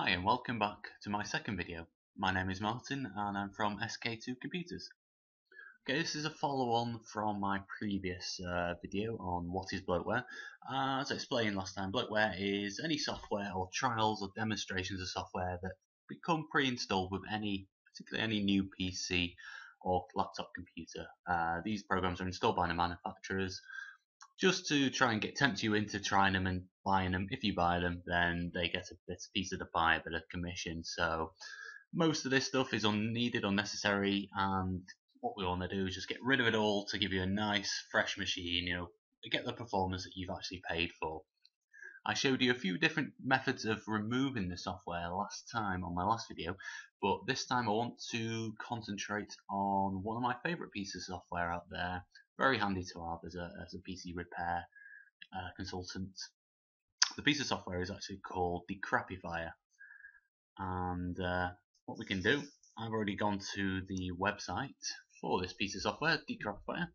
Hi and welcome back to my second video. My name is Martin and I'm from SK2 Computers. Okay, this is a follow-on from my previous uh, video on what is bloatware. Uh, as I explained last time, bloatware is any software or trials or demonstrations of software that become pre-installed with any, particularly any new PC or laptop computer. Uh, these programs are installed by the manufacturers just to try and get tempt you into trying them and buying them. If you buy them, then they get a bit piece of the pie, a bit of commission. So most of this stuff is unneeded, unnecessary, and what we want to do is just get rid of it all to give you a nice, fresh machine. You know, get the performance that you've actually paid for. I showed you a few different methods of removing the software last time on my last video, but this time I want to concentrate on one of my favorite pieces of software out there, very handy to have as a, as a PC repair uh, consultant. The piece of software is actually called Decrapifier. And uh, what we can do, I've already gone to the website for this piece of software, Decrapifier.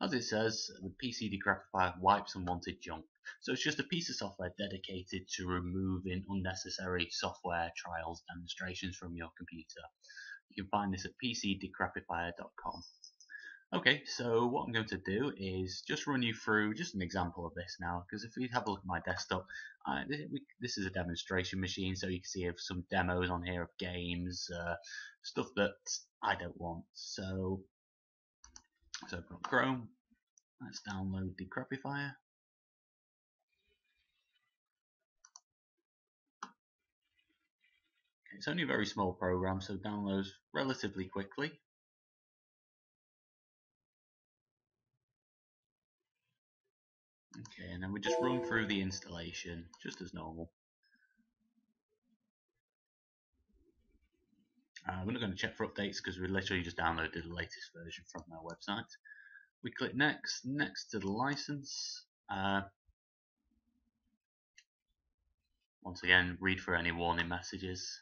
As it says, the PC Decrapifier wipes unwanted junk. So it's just a piece of software dedicated to removing unnecessary software trials demonstrations from your computer. You can find this at pcdecrapifier.com. Okay, so what I'm going to do is just run you through just an example of this now, because if we have a look at my desktop, uh, this, is a demonstration machine, so you can see some demos on here of games, uh, stuff that I don't want. So, so open up Chrome, let's download Decrapifier. It's only a very small program, so downloads relatively quickly. Okay, and then we just run through the installation just as normal. Uh, we're not going to check for updates because we literally just downloaded the latest version from our website. We click next, next to the license. Uh, once again, read for any warning messages.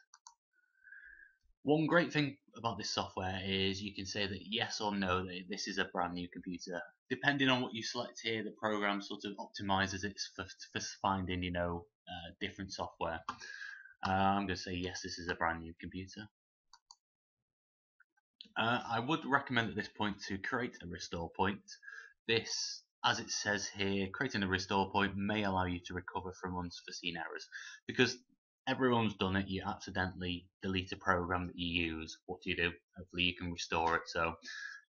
One great thing about this software is you can say that yes or no that this is a brand new computer. Depending on what you select here, the program sort of optimizes it for, for finding you know uh, different software. Uh, I'm going to say yes, this is a brand new computer. Uh, I would recommend at this point to create a restore point. This, as it says here, creating a restore point may allow you to recover from unforeseen errors because everyone's done it. You accidentally delete a program that you use. What do you do? Hopefully, you can restore it. So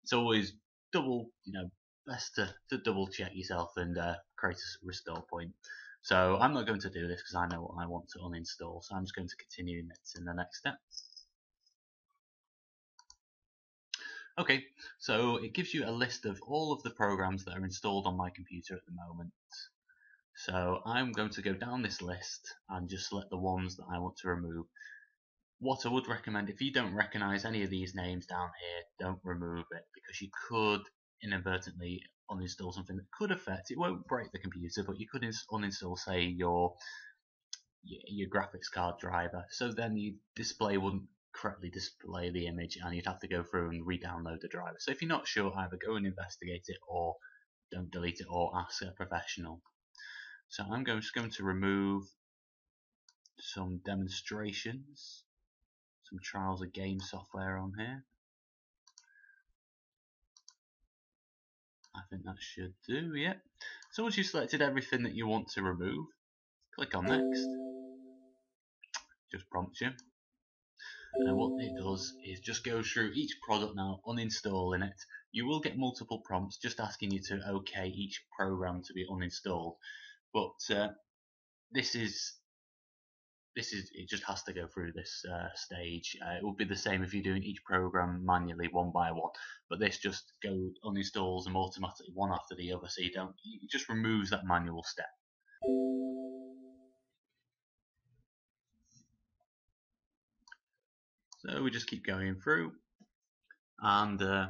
it's always double, you know, best to, to double check yourself and uh, create a restore point. So I'm not going to do this because I know what I want to uninstall. So I'm just going to continue next in the next step. Okay, so it gives you a list of all of the programs that are installed on my computer at the moment. So I'm going to go down this list and just select the ones that I want to remove. What I would recommend, if you don't recognize any of these names down here, don't remove it because you could inadvertently uninstall something that could affect, it won't break the computer, but you could uninstall, say, your your graphics card driver. So then the display wouldn't correctly display the image and you'd have to go through and re-download the driver. So if you're not sure, either go and investigate it or don't delete it or ask a professional. So I'm just going to remove some demonstrations, some trials of game software on here. I think that should do, yeah. So once you've selected everything that you want to remove, click on next. Just prompts you. And what it does is just go through each product now, uninstalling it. You will get multiple prompts just asking you to OK each program to be uninstalled. But uh, this is this is it just has to go through this uh, stage. Uh, it would be the same if you're doing each program manually one by one, but this just go uninstalls them automatically one after the other, so you don't it just removes that manual step. So we just keep going through, and uh,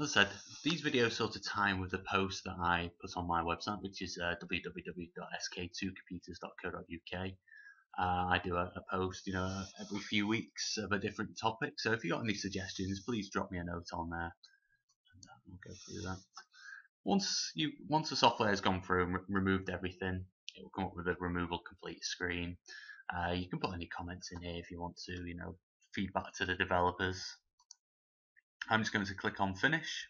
as I said, these videos sort of time with the post that I put on my website, which is uh, www.sk2computers.co.uk. Uh, I do a, a, post, you know, every few weeks of a different topic. So if you got any suggestions, please drop me a note on there, and uh, we'll go through that. Once you, once the software has gone through and re removed everything, it will come up with a removal complete screen. Uh, you can put any comments in here if you want to, you know, feedback to the developers. I'm just going to click on finish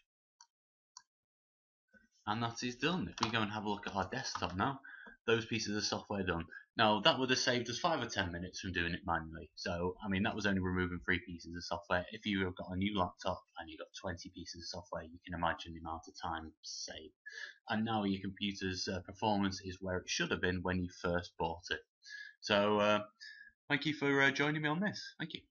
and that is done. If we go and have a look at our desktop now, those pieces of software done. Now that would have saved us five or ten minutes from doing it manually. So I mean that was only removing three pieces of software. If you have got a new laptop and you've got 20 pieces of software, you can imagine the amount of time saved. And now your computer's uh, performance is where it should have been when you first bought it. So uh, thank you for uh, joining me on this. Thank you.